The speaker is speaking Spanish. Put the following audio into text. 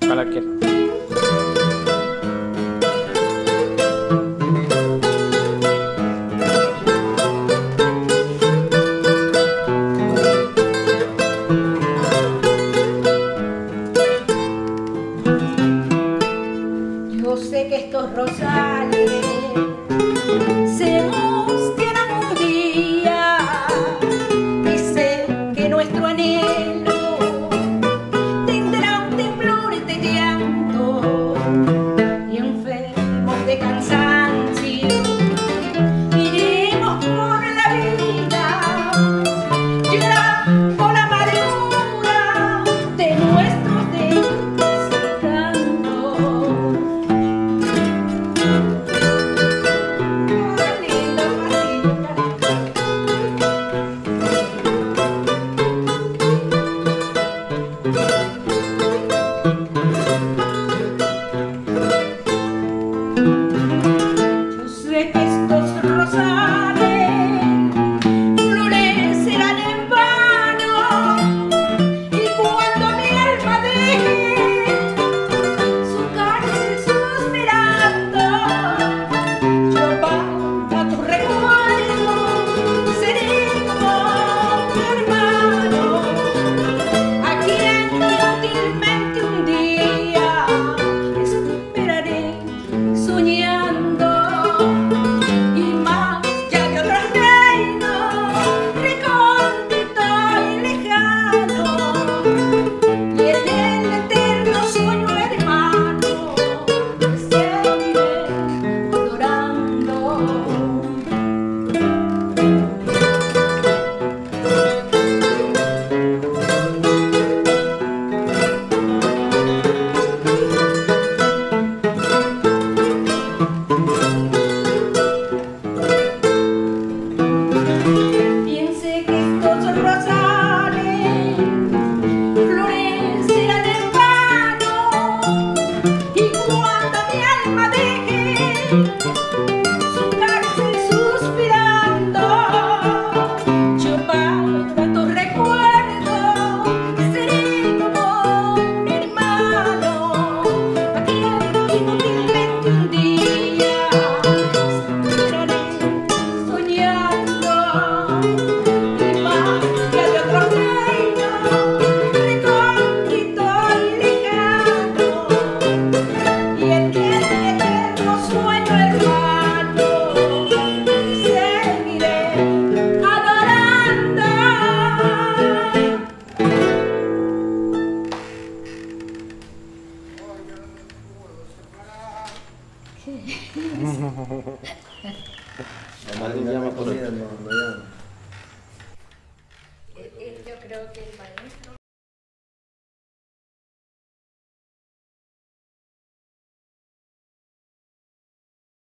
Para que... Yo sé que estos rosales estoy. Don't ¿Qué es? Mamá por el...